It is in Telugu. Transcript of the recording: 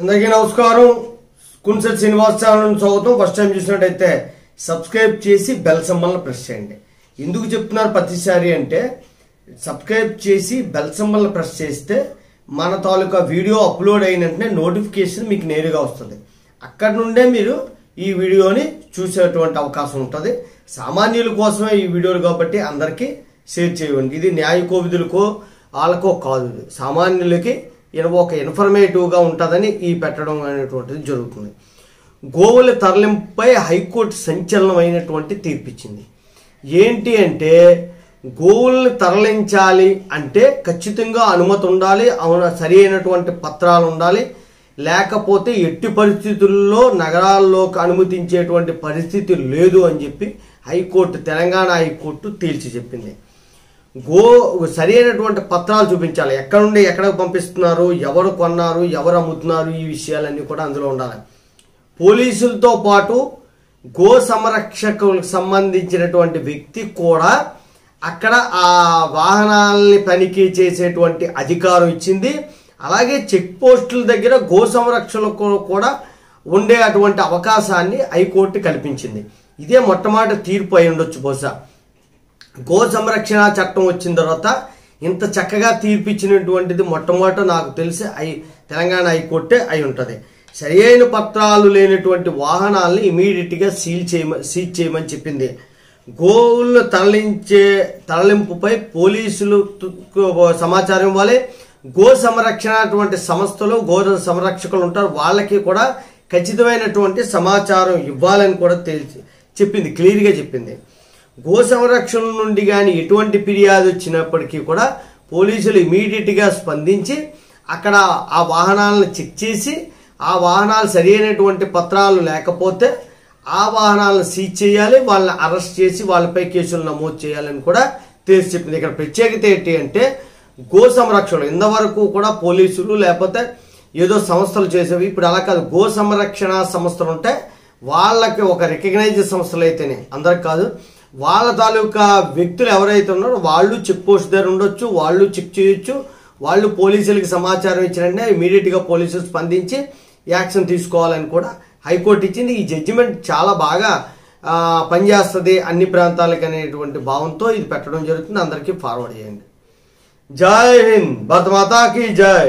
అందరికీ నమస్కారం. కున్సెట్ శ్రీనివాస్ ఛానల్ స్వాగతం. ఫస్ట్ టైం చూసినట్టయితే సబ్స్క్రైబ్ చేసి బెల్ సంబల్ని ప్రెస్ చేయండి. ఎందుకు చెప్తున్నారు ప్రతిసారి అంటే సబ్స్క్రైబ్ చేసి బెల్ సంబల్ని ప్రెస్ చేస్తే మన తాలూకా వీడియో అప్లోడ్ అయిన వెంటనే నోటిఫికేషన్ మీకు నేరుగా వస్తుంది. అక్కడ నుండే మీరు ఈ వీడియోని చూసేటువంటి అవకాశం ఉంటుంది. సామాన్యుల కోసమే ఈ వీడియోలు కాబట్టి అందరికీ షేర్ చేయండి. ఇది న్యాయ కోవిదులకో వాళ్ళకో కాదు. సామాన్యులకి ఒక ఇన్ఫర్మేటివ్గా ఉంటుందని ఈ పెట్టడం అనేటువంటిది జరుగుతుంది. గోవుల తరలింపుపై హైకోర్టు సంచలనమైనటువంటి తీర్పిచ్చింది. ఏంటి అంటే గోవుల్ని తరలించాలి అంటే ఖచ్చితంగా అనుమతి ఉండాలి అవున సరి అయినటువంటి పత్రాలు ఉండాలి లేకపోతే ఎట్టి పరిస్థితుల్లో నగరాల్లోకి అనుమతించేటువంటి పరిస్థితి లేదు అని చెప్పి హైకోర్టు తెలంగాణ హైకోర్టు తేల్చి చెప్పింది. గో సరి అయినటువంటి పత్రాలు చూపించాలి. ఎక్కడ నుండి ఎక్కడికి పంపిస్తున్నారు ఎవరు కొన్నారు ఎవరు అమ్ముతున్నారు ఈ విషయాలన్నీ కూడా అందులో ఉండాలి. పోలీసులతో పాటు గో సంరక్షకులకు సంబంధించినటువంటి వ్యక్తి కూడా అక్కడ ఆ వాహనాలని తనిఖీ చేసేటువంటి అధికారం ఇచ్చింది. అలాగే చెక్ పోస్టుల దగ్గర గో సంరక్షణకు కూడా ఉండే అటువంటి అవకాశాన్ని హైకోర్టు కల్పించింది. ఇదే మొట్టమొదటి తీర్పు అయి ఉండొచ్చు బహుశా. గో సంరక్షణ చట్టం వచ్చిన తర్వాత ఇంత చక్కగా తీర్పిచ్చినటువంటిది మొట్టమొదట నాకు తెలిసి ఐ తెలంగాణ హైకోర్టే అయి ఉంటుంది. సరి అయిన పత్రాలు లేనటువంటి వాహనాలని ఇమీడియట్గా సీల్ చేయమ సీజ్ చేయమని చెప్పింది. గోవులను తరలించే తరలింపుపై పోలీసులు సమాచారం ఇవ్వాలి. గో సంరక్షణ అటువంటి సంస్థలు గో సంరక్షకులు ఉంటారు. వాళ్ళకి కూడా ఖచ్చితమైనటువంటి సమాచారం ఇవ్వాలని కూడా తెలిసి చెప్పింది. క్లియర్గా చెప్పింది. గో సంరక్షణ నుండి కానీ ఎటువంటి ఫిర్యాదు వచ్చినప్పటికీ కూడా పోలీసులు ఇమీడియట్గా స్పందించి అక్కడ ఆ వాహనాలను చెక్ చేసి ఆ వాహనాలు సరైనటువంటి పత్రాలు లేకపోతే ఆ వాహనాలను సీజ్ చేయాలి వాళ్ళని అరెస్ట్ చేసి వాళ్ళపై కేసులు నమోదు చేయాలని కూడా తెలిసి చెప్పింది. ఇక్కడ ప్రత్యేకత ఏంటి అంటే గో సంరక్షణ ఇంతవరకు కూడా పోలీసులు లేకపోతే ఏదో సంస్థలు చేసేవి. ఇప్పుడు అలా కాదు. గో సంరక్షణ సంస్థలు ఉంటే వాళ్ళకి ఒక రికగ్నైజ్ సంస్థలు అయితేనే. అందరికి కాదు. వాళ్ళ తాలూకా వ్యక్తులు ఎవరైతే ఉన్నారో వాళ్ళు చెక్ పోస్ట్ దగ్గర ఉండొచ్చు వాళ్ళు చెక్ చేయొచ్చు. వాళ్ళు పోలీసులకి సమాచారం ఇచ్చినంటే ఇమీడియట్గా పోలీసులు స్పందించి యాక్షన్ తీసుకోవాలని కూడా హైకోర్టు ఇచ్చింది. ఈ జడ్జిమెంట్ చాలా బాగా పనిచేస్తుంది అన్ని ప్రాంతాలకు అనేటువంటి భావంతో ఇది పెట్టడం జరుగుతుంది. అందరికీ ఫార్వర్డ్ చేయండి. జై హింద్. భరతమాతాకి జై.